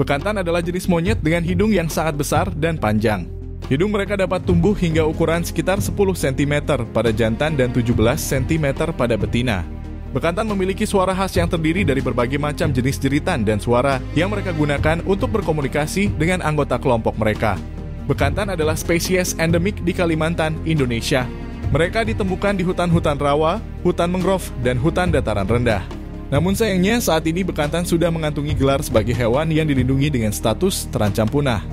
Bekantan adalah jenis monyet dengan hidung yang sangat besar dan panjang. Hidung mereka dapat tumbuh hingga ukuran sekitar 10 cm pada jantan dan 17 cm pada betina. Bekantan memiliki suara khas yang terdiri dari berbagai macam jenis jeritan dan suara yang mereka gunakan untuk berkomunikasi dengan anggota kelompok mereka. Bekantan adalah spesies endemik di Kalimantan, Indonesia. Mereka ditemukan di hutan-hutan rawa, hutan mangrove, dan hutan dataran rendah. Namun sayangnya saat ini bekantan sudah mengantungi gelar sebagai hewan yang dilindungi dengan status terancam punah.